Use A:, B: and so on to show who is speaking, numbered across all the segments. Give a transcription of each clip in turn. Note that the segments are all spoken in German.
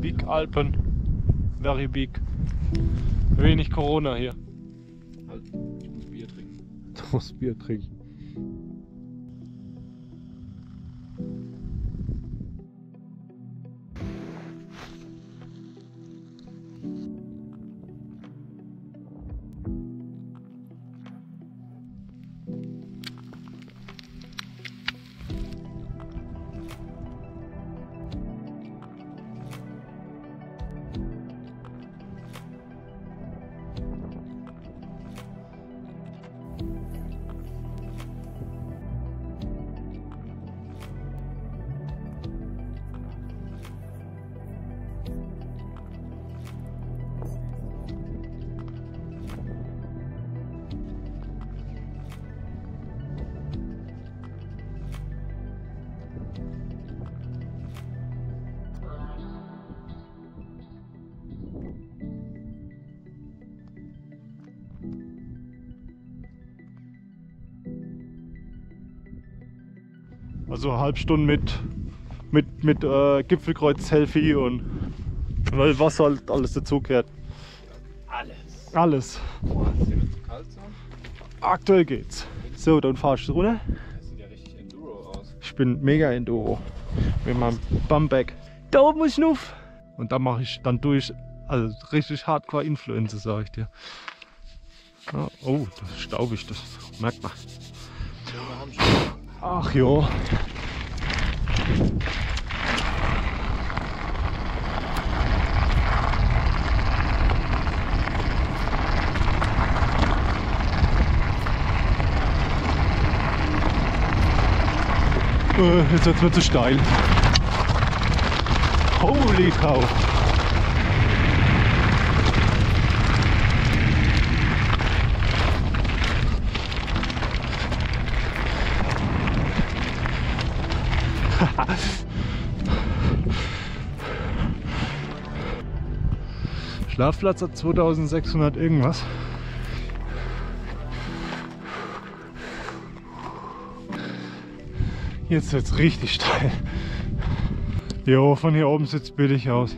A: Big Alpen. Very big. Wenig Corona hier.
B: Halt, ich muss Bier trinken.
A: Du musst Bier trinken. Also eine halbe Stunde mit, mit, mit äh, Gipfelkreuz-Selfie und weil was halt alles dazugehört.
B: Alles.
A: Alles.
B: Boah, ist dir zu kalt so?
A: Aktuell geht's. So, dann fahrst du runter.
B: Das sieht ja richtig Enduro aus.
A: Ich bin mega Enduro. Mit meinem Bumback. Da oben muss ich auf. Und dann mache ich, dann tue ich, also richtig Hardcore Influencer, sag ich dir. Ja, oh, das ist staubig, das merkt man.
B: Handschuhe.
A: Ach ja. Äh, Jetzt wird es mir zu steil. Holy cow. Schlafplatz hat 2600 irgendwas. Jetzt wird's richtig steil. Jo, von hier oben sieht's billig aus.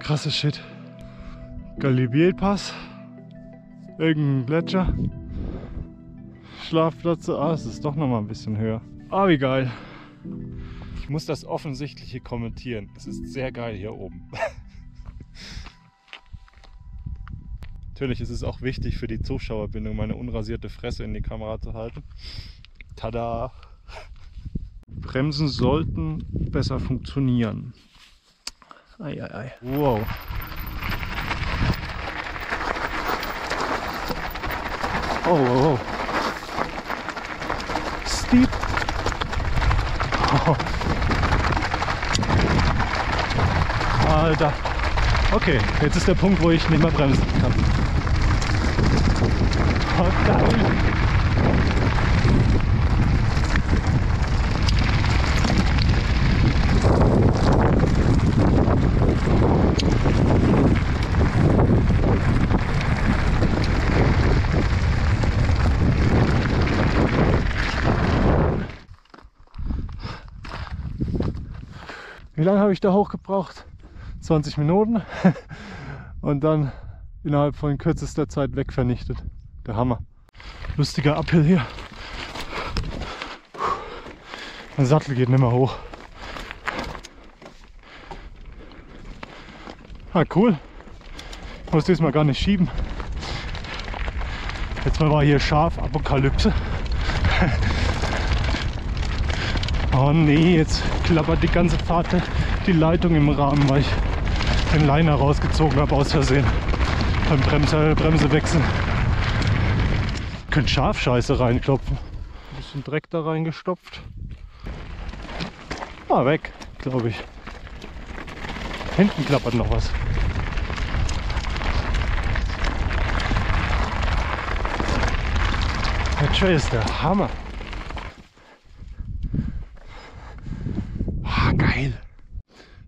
A: Krasser Shit. Galibier-Pass. Irgendein Gletscher. Schlafplatz. Ah, es ist doch noch mal ein bisschen höher. Ah, wie geil. Ich muss das Offensichtliche kommentieren. Es ist sehr geil hier oben. Natürlich ist es auch wichtig für die Zuschauerbindung, meine unrasierte Fresse in die Kamera zu halten. Tada! Bremsen sollten besser funktionieren. Eieiei. Wow. Oh, oh, oh. Steep. Oh. Alter. Okay, jetzt ist der Punkt, wo ich nicht mehr bremsen kann. Oh, Wie lange habe ich da hochgebraucht? 20 Minuten und dann innerhalb von kürzester Zeit weg vernichtet. Der Hammer. Lustiger Uphill hier. Mein Sattel geht nicht mehr hoch. Ah, cool. Ich muss diesmal gar nicht schieben. Jetzt mal war hier scharf Apokalypse. Oh nee, jetzt klappert die ganze Fahrt die Leitung im Rahmen, weil ich den Liner rausgezogen habe aus Versehen. Beim Bremse, Bremse wechseln. Könnt Schafscheiße reinklopfen. Ein bisschen Dreck da reingestopft. Ah, weg, glaube ich. Hinten klappert noch was. Der Trail ist der Hammer. Ah, geil.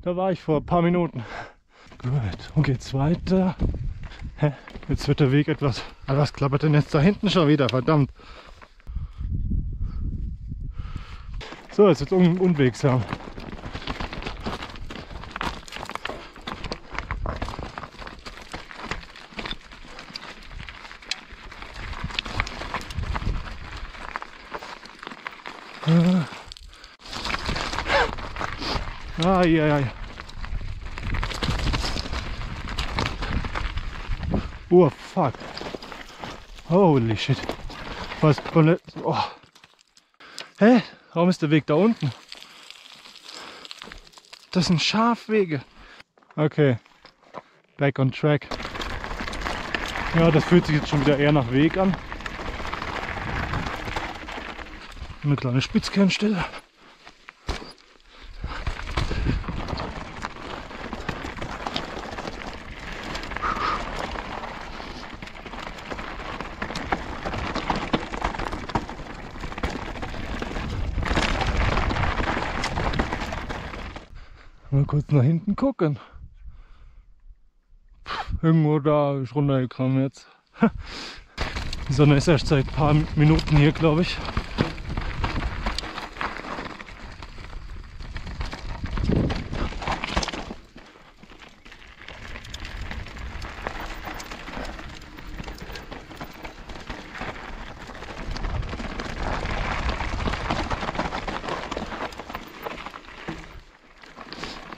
A: Da war ich vor ein paar Minuten. Gut, und geht's weiter? Hä? Jetzt wird der Weg etwas. Aber was klappert denn jetzt da hinten schon wieder? Verdammt. So, jetzt wird es un unwegsam. Ai, ai, ai. Oh, fuck. Holy shit. Was? Oh. Hä? Warum ist der Weg da unten? Das sind Schafwege. Okay. Back on track. Ja, das fühlt sich jetzt schon wieder eher nach Weg an. Eine kleine Spitzkernstelle. Mal kurz nach hinten gucken. Pff, irgendwo da ist runtergekommen jetzt. Die Sonne ist erst seit ein paar Minuten hier, glaube ich.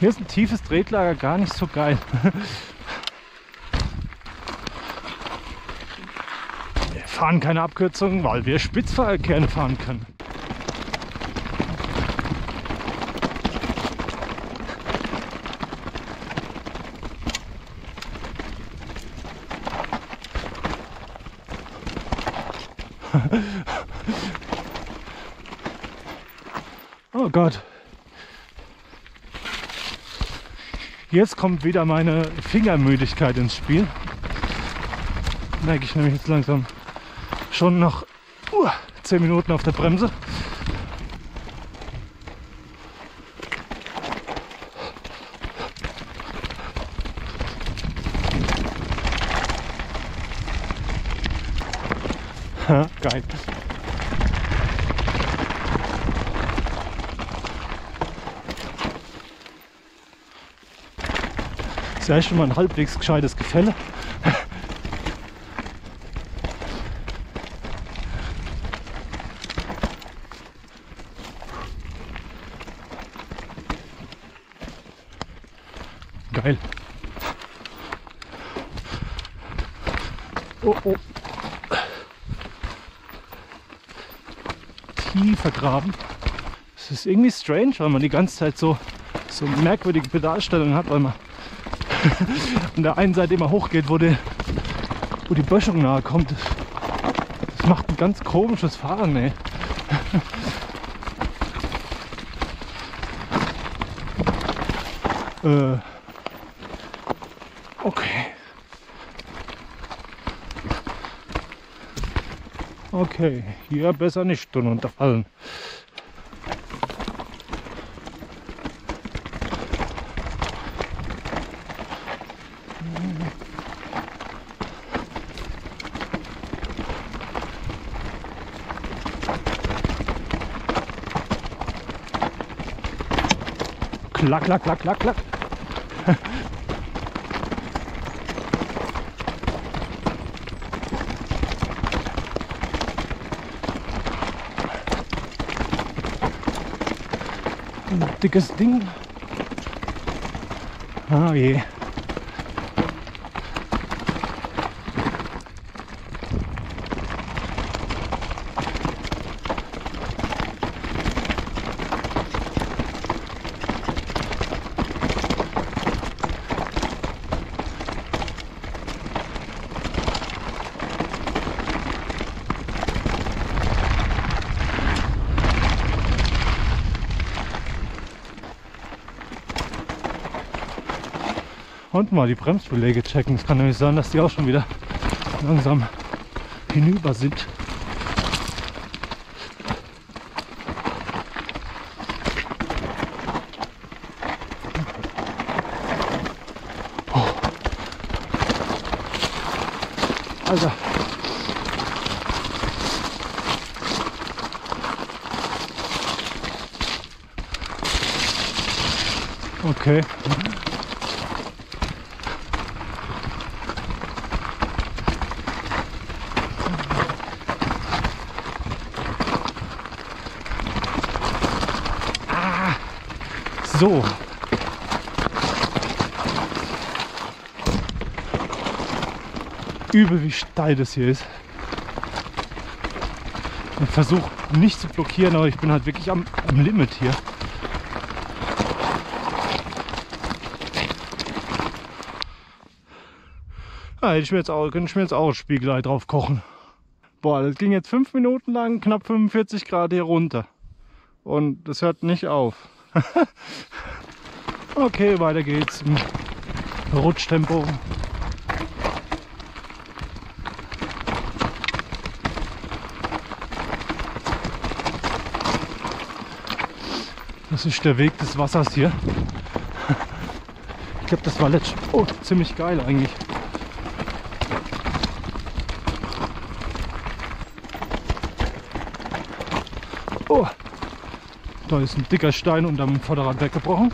A: Hier ist ein tiefes Tretlager gar nicht so geil. Wir fahren keine Abkürzungen, weil wir Spitzverkehren fahren können. oh Gott. Jetzt kommt wieder meine Fingermüdigkeit ins Spiel. Merke ich nämlich jetzt langsam schon nach uh, 10 Minuten auf der Bremse. Geil. Ist ja schon mal ein halbwegs gescheites Gefälle. Geil. Oh, oh. Tief vergraben. Es ist irgendwie strange, weil man die ganze Zeit so, so merkwürdige Pedalstellungen hat, weil man an der einen Seite immer hochgeht, wo die, wo die Böschung nahe kommt. Das macht ein ganz komisches Fahren, ey. äh, okay. Okay, hier besser nicht tun unterfallen. Klack, klack, klack, klack, klack. Ein dickes Ding. Ah je. Und mal die Bremsbeläge checken. Es kann nämlich sein, dass die auch schon wieder langsam hinüber sind. Alter. Okay. So. Übel, wie steil das hier ist. Ich versuche nicht zu blockieren, aber ich bin halt wirklich am, am Limit hier. Ah, hätte ich mir jetzt auch, könnte ich mir jetzt auch ein Spiegelei drauf kochen. Boah, das ging jetzt fünf Minuten lang, knapp 45 Grad hier runter. Und das hört nicht auf. okay, weiter geht's. im Rutschtempo. Das ist der Weg des Wassers hier. Ich glaube, das war letzt oh, ziemlich geil eigentlich. Oh, da ist ein dicker Stein unterm Vorderrad weggebrochen.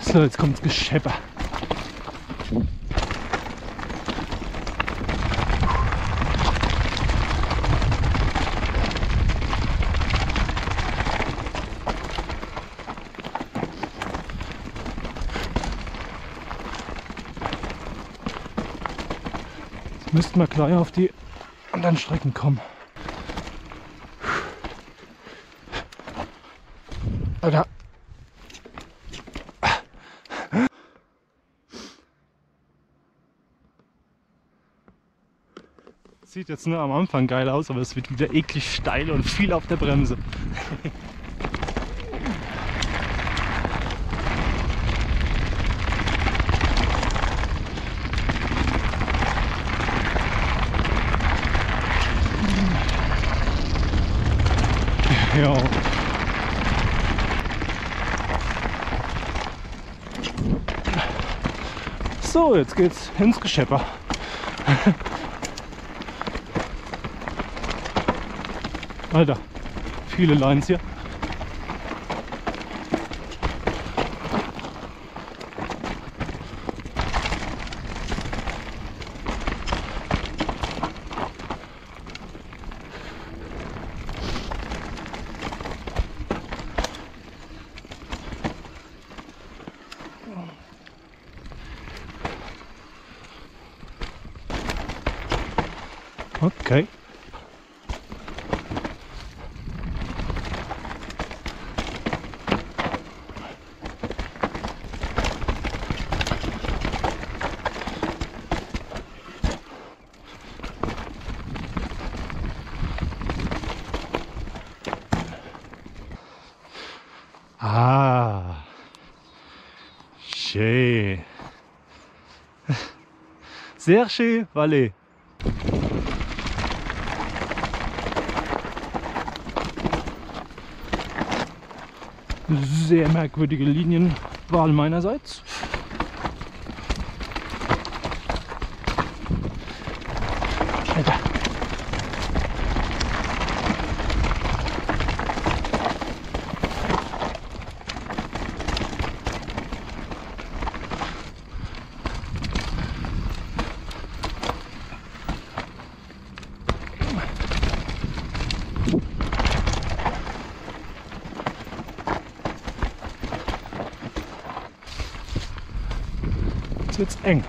A: So, jetzt kommt's Geschepper. Müssten wir gleich auf die anderen Strecken kommen. Alter. Sieht jetzt nur am Anfang geil aus, aber es wird wieder eklig steil und viel auf der Bremse. Ja. Jetzt geht's ins Geschepper. Alter, viele Lines hier. Okay. Ah, schön. Sehr schön, Valet. Sehr merkwürdige Linienwahl meinerseits. Jetzt eng.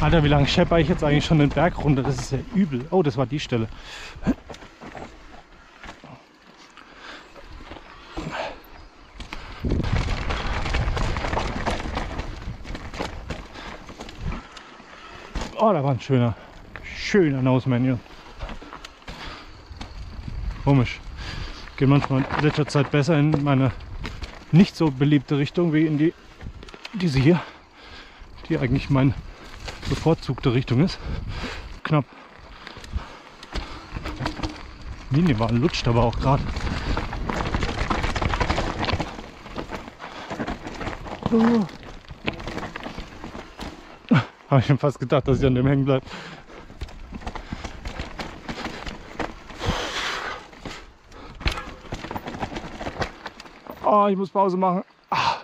A: Alter, wie lange schepper ich jetzt eigentlich schon den Berg runter? Das ist ja übel. Oh, das war die Stelle. Oh, da war ein schöner, schöner Nose Manual. Komisch. Geht manchmal in letzter Zeit besser in meine nicht so beliebte Richtung wie in die diese hier, die eigentlich meine bevorzugte Richtung ist. Knapp. Minimal lutscht aber auch gerade. Oh. Habe ich fast gedacht, dass ich an dem hängen bleibe. Oh, ich muss Pause machen. Ah.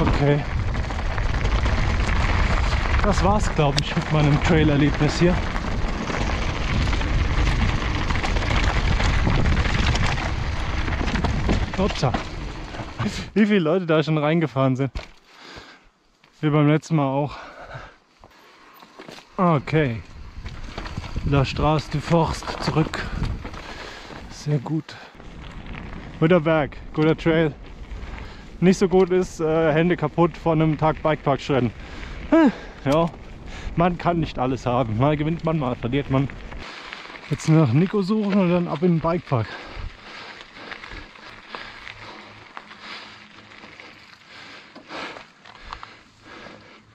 A: Okay. Das war's, glaube ich, mit meinem Trail-Erlebnis hier. Upsa. Wie viele Leute da schon reingefahren sind. Wie beim letzten Mal auch. Okay. La Straße du Forst zurück. Sehr gut. Guter Berg, guter Trail. Nicht so gut ist, äh, Hände kaputt von einem Tag Bikepark-Rennen. Ja, man kann nicht alles haben. Mal gewinnt man, mal verliert man. Jetzt nach Nico suchen und dann ab in den Bikepark.